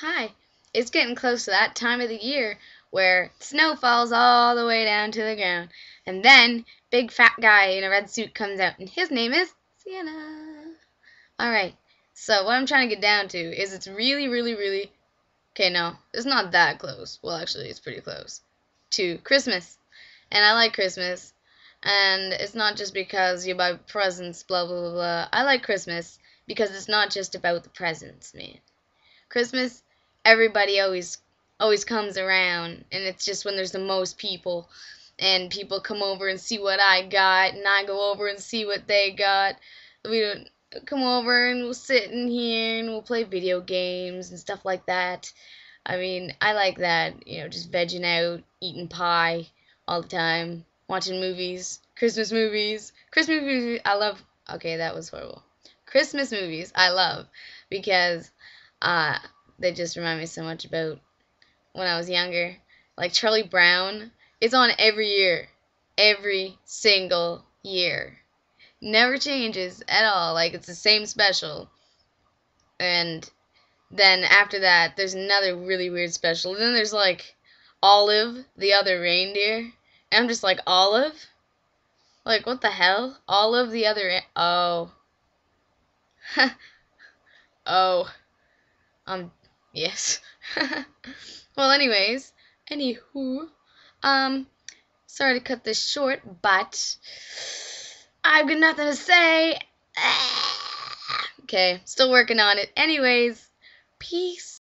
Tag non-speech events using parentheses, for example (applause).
Hi. It's getting close to that time of the year where snow falls all the way down to the ground. And then big fat guy in a red suit comes out and his name is Santa. Alright. So what I'm trying to get down to is it's really, really, really Okay, no. It's not that close. Well, actually, it's pretty close to Christmas. And I like Christmas. And it's not just because you buy presents, blah, blah, blah, blah. I like Christmas because it's not just about the presents, man. Christmas, everybody always always comes around, and it's just when there's the most people, and people come over and see what I got, and I go over and see what they got. We don't come over and we'll sit in here and we'll play video games and stuff like that. I mean, I like that, you know, just vegging out, eating pie all the time, watching movies, Christmas movies. Christmas movies, I love. Okay, that was horrible. Christmas movies, I love because uh, they just remind me so much about when I was younger. Like Charlie Brown, it's on every year, every single year. Never changes at all. Like it's the same special. And then after that, there's another really weird special. And then there's like Olive, the other reindeer. And I'm just like, Olive? Like, what the hell? Olive, the other. Oh. (laughs) oh. Um, yes. (laughs) well, anyways, anywho, um, sorry to cut this short, but I've got nothing to say. (sighs) Okay, still working on it. Anyways, peace.